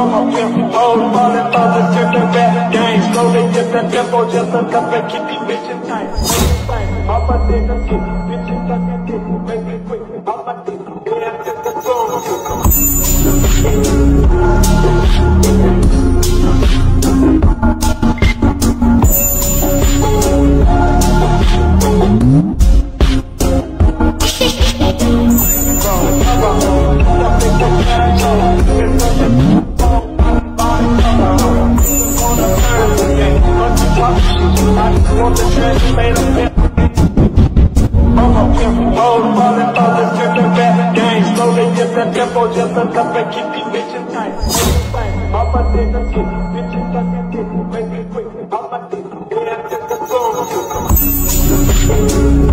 I'm a pimp, old ballin' the back game. Slowly get the tempo just enough to keep these bitches tight. All my niggas get these bitches sucking dick, make it quick. All my niggas dance to the song. Just a cup and keep these bitches tight. My niggas get these bitches sucking dick, make it quick. All my niggas dance to the song.